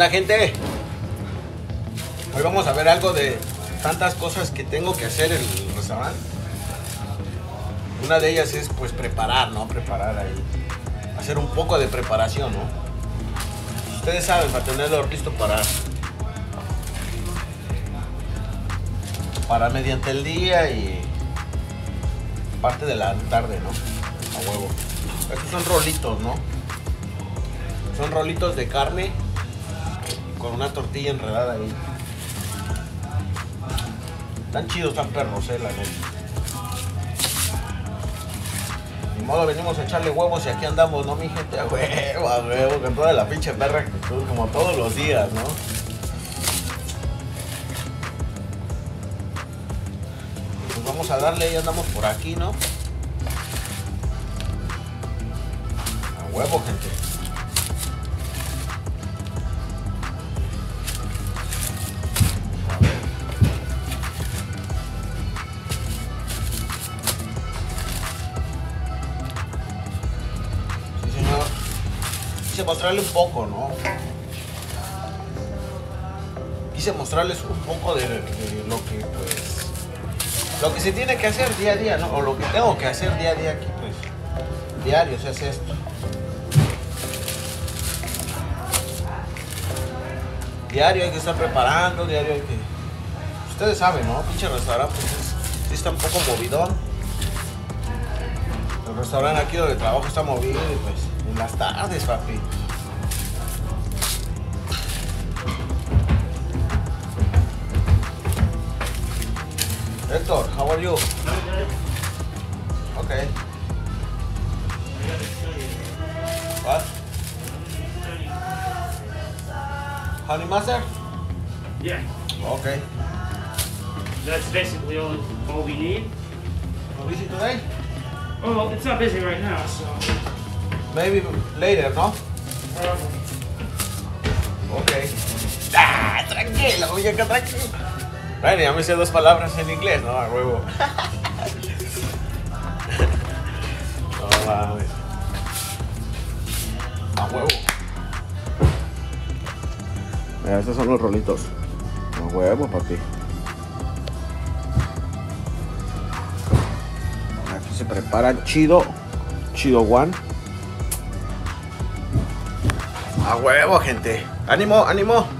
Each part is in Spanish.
onda gente? Hoy vamos a ver algo de tantas cosas que tengo que hacer en el restaurante. Una de ellas es pues preparar, ¿no? Preparar ahí. Hacer un poco de preparación, ¿no? Ustedes saben, para tenerlo listo para... Para mediante el día y parte de la tarde, ¿no? A huevo. Estos son rolitos, ¿no? Son rolitos de carne con una tortilla enredada ahí. Están chidos, están perros, eh, la neta. Ni modo, venimos a echarle huevos y aquí andamos, ¿no, mi gente? A huevo, a huevo, con toda la pinche perra actitud, como todos los días, ¿no? Pues vamos a darle, ya andamos por aquí, ¿no? A huevo, gente. Quise mostrarle un poco, ¿no? Quise mostrarles un poco de, lo que, pues, lo que se tiene que hacer día a día, ¿no? O lo que tengo que hacer día a día aquí, pues, diario se hace esto. Diario hay que estar preparando, diario hay que... Ustedes saben, ¿no? Pinche restaurante, pues, es- sí está un poco movidón. El restaurante aquí donde trabajo está movido y pues en las tardes, papi. Héctor, how are you? Okay. What? Honey master? Yeah, Okay. that's basically all, all we need. Busy today? Oh, it's not busy right now, so. Maybe later, ¿no? Ok. Ah, tranquilo, que tranquilo. Bueno, ya me sé dos palabras en inglés, ¿no? A huevo. No mames. A huevo. Mira, estos son los rolitos. A huevo, papi. Aquí se preparan chido. Chido one. A huevo, gente. Ánimo, ánimo.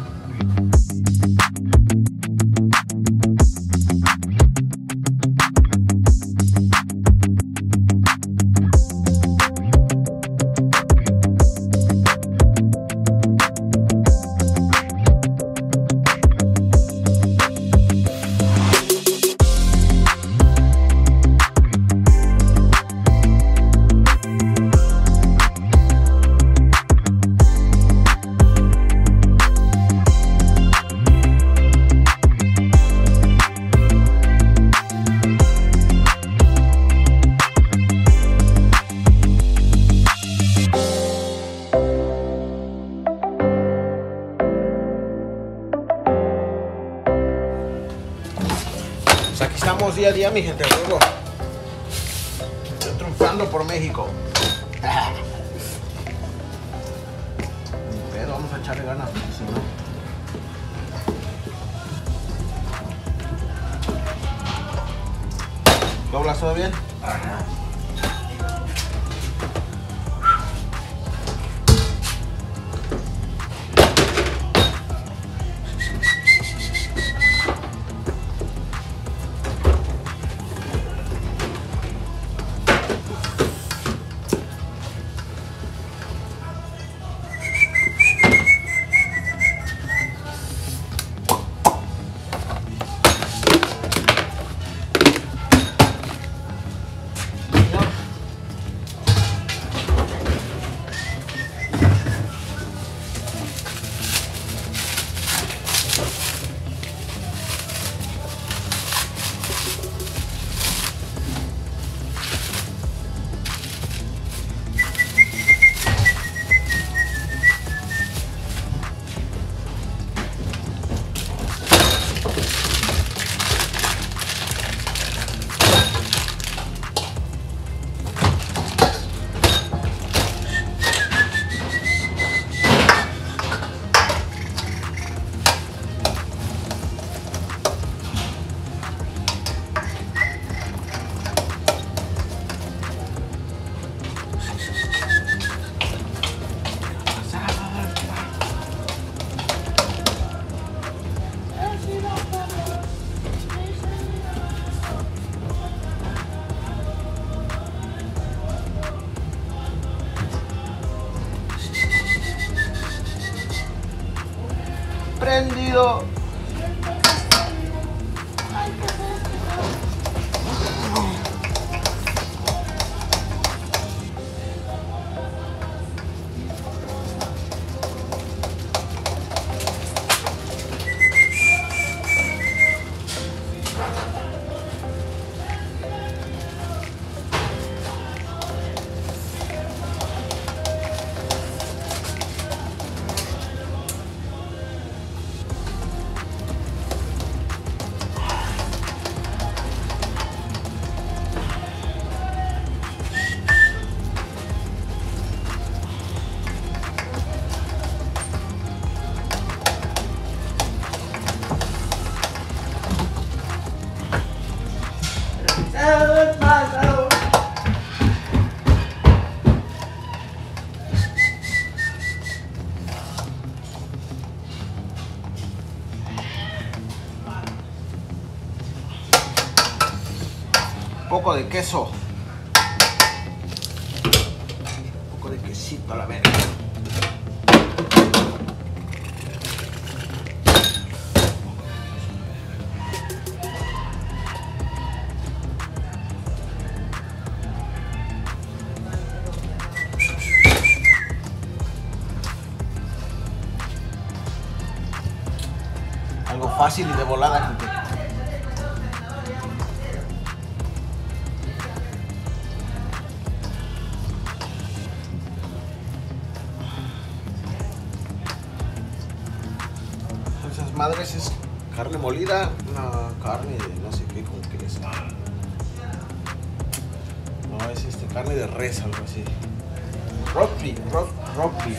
Estamos día a día, mi gente, a huevo. Estoy triunfando por México. Ni pedo, vamos a echarle ganas, si no. ¿Doblas todo bien? rápido. Poco queso. Un poco de quesito a la verga. Algo fácil y de volada, gente. Madres es carne molida, una carne de no sé qué, como que es. No, es este, carne de res, algo así. Rock beef, rock, rock beef.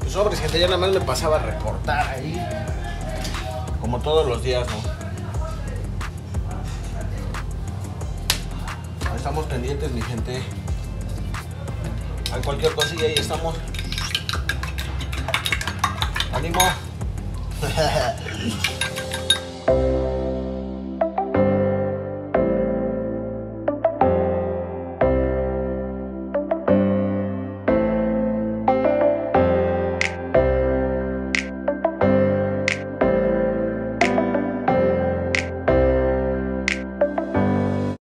Pues sobres, gente, ya nada más me pasaba a reportar ahí. Como todos los días, ¿no? Estamos pendientes, mi gente. Hay cualquier cosilla ahí estamos. Ánimo.